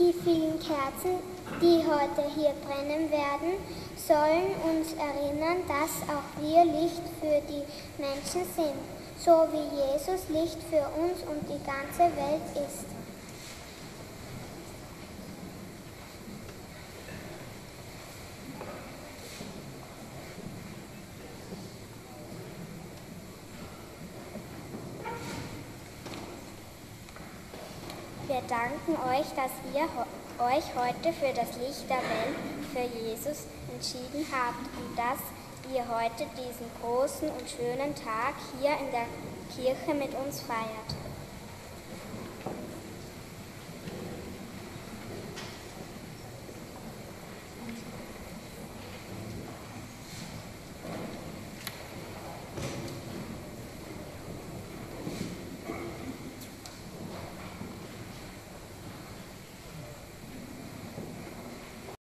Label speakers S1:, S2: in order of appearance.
S1: Die vielen Kerzen, die heute hier brennen werden, sollen uns erinnern, dass auch wir Licht für die Menschen sind, so wie Jesus Licht für uns und die ganze Welt ist.
S2: Wir danken euch, dass ihr euch heute für das Licht der Welt, für Jesus entschieden habt und dass ihr heute diesen großen und schönen Tag hier in der Kirche mit uns feiert.